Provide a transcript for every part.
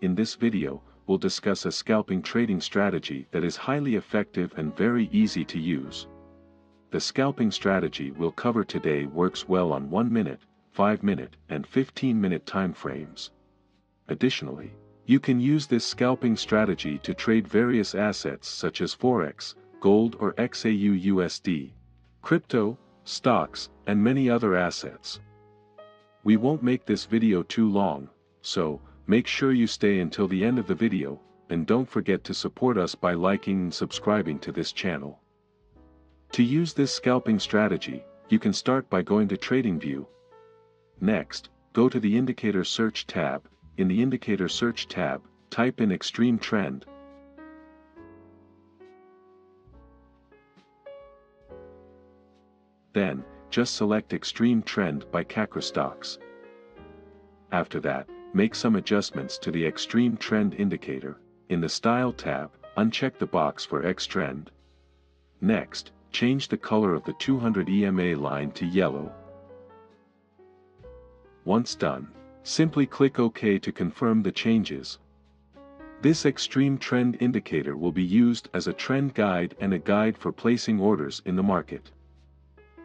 in this video, we'll discuss a scalping trading strategy that is highly effective and very easy to use. The scalping strategy we'll cover today works well on 1 minute, 5 minute, and 15 minute time frames. Additionally, you can use this scalping strategy to trade various assets such as Forex, gold or XAU USD, crypto, stocks, and many other assets. We won't make this video too long, so, make sure you stay until the end of the video, and don't forget to support us by liking and subscribing to this channel. To use this scalping strategy, you can start by going to TradingView. Next, go to the Indicator Search tab, in the Indicator Search tab, type in Xtreme Trend. Then, just select Xtreme Trend by KachraStocks. After that, make some adjustments to the Xtreme Trend indicator. In the Style tab, uncheck the box for X Trend. Next, change the color of the 200 EMA line to yellow. Once done, simply click OK to confirm the changes. This extreme trend indicator will be used as a trend guide and a guide for placing orders in the market.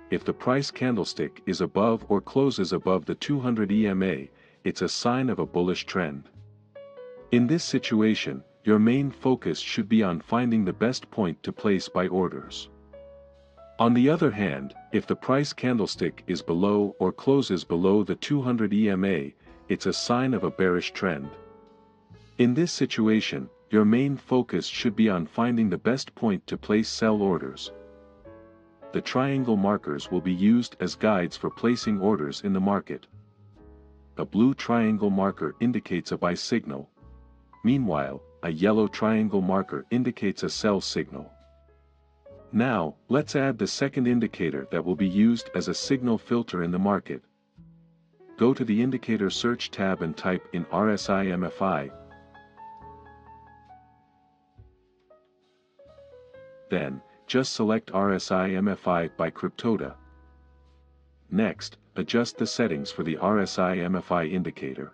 If the price candlestick is above or closes above the 200 EMA, it's a sign of a bullish trend. In this situation, your main focus should be on finding the best point to place buy orders. On the other hand, if the price candlestick is below or closes below the 200 EMA, it's a sign of a bearish trend. In this situation, your main focus should be on finding the best point to place sell orders. The triangle markers will be used as guides for placing orders in the market a blue triangle marker indicates a buy signal. Meanwhile, a yellow triangle marker indicates a sell signal. Now, let's add the second indicator that will be used as a signal filter in the market. Go to the Indicator Search tab and type in RSI MFI. Then, just select RSI MFI by Cryptoda. Next, adjust the settings for the RSI MFI indicator.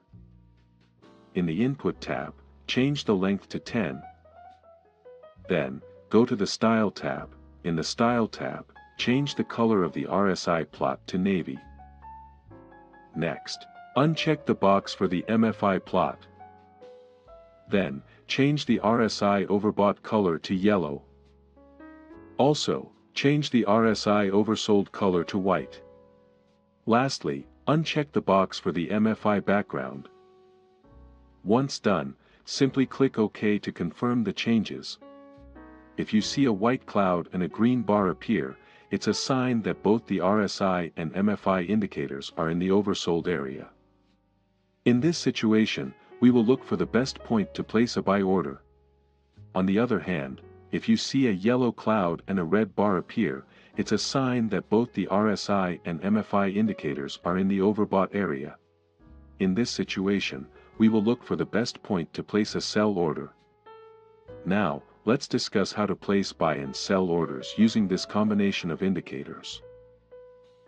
In the Input tab, change the length to 10. Then, go to the Style tab. In the Style tab, change the color of the RSI plot to navy. Next, uncheck the box for the MFI plot. Then, change the RSI overbought color to yellow. Also, change the RSI oversold color to white. Lastly, uncheck the box for the MFI background. Once done, simply click OK to confirm the changes. If you see a white cloud and a green bar appear, it's a sign that both the RSI and MFI indicators are in the oversold area. In this situation, we will look for the best point to place a buy order. On the other hand, if you see a yellow cloud and a red bar appear, it's a sign that both the RSI and MFI indicators are in the overbought area. In this situation, we will look for the best point to place a sell order. Now, let's discuss how to place buy and sell orders using this combination of indicators.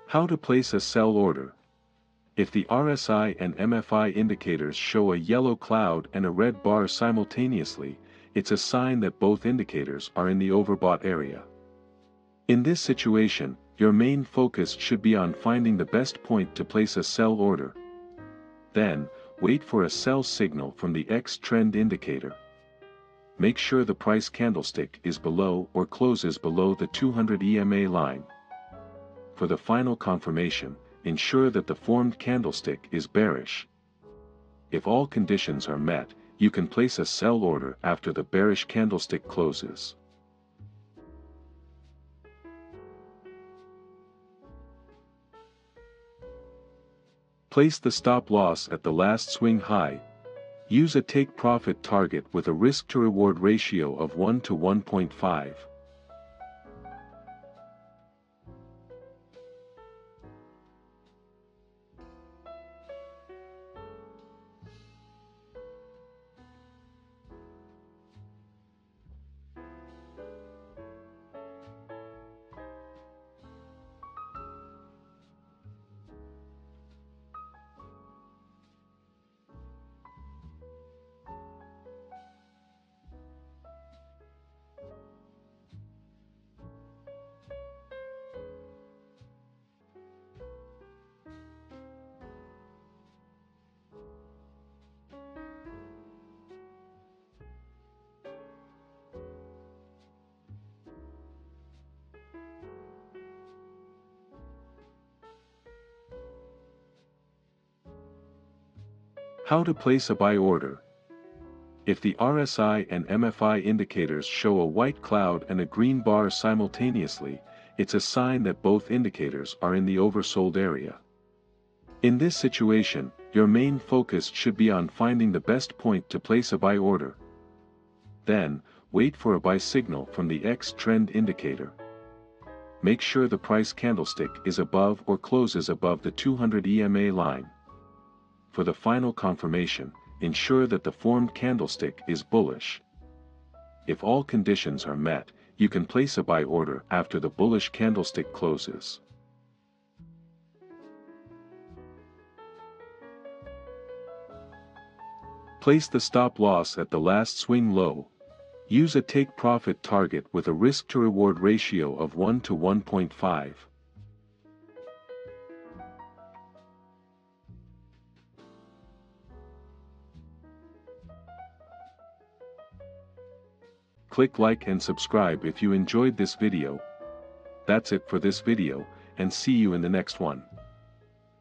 How to place a sell order. If the RSI and MFI indicators show a yellow cloud and a red bar simultaneously, it's a sign that both indicators are in the overbought area. In this situation, your main focus should be on finding the best point to place a sell order. Then, wait for a sell signal from the X trend indicator. Make sure the price candlestick is below or closes below the 200 EMA line. For the final confirmation, ensure that the formed candlestick is bearish. If all conditions are met, you can place a sell order after the bearish candlestick closes. Place the stop loss at the last swing high. Use a take profit target with a risk to reward ratio of 1 to 1.5. How to place a buy order. If the RSI and MFI indicators show a white cloud and a green bar simultaneously, it's a sign that both indicators are in the oversold area. In this situation, your main focus should be on finding the best point to place a buy order. Then, wait for a buy signal from the X trend indicator. Make sure the price candlestick is above or closes above the 200 EMA line. For the final confirmation, ensure that the formed candlestick is bullish. If all conditions are met, you can place a buy order after the bullish candlestick closes. Place the stop loss at the last swing low. Use a take profit target with a risk to reward ratio of 1 to 1.5. Click like and subscribe if you enjoyed this video. That's it for this video, and see you in the next one.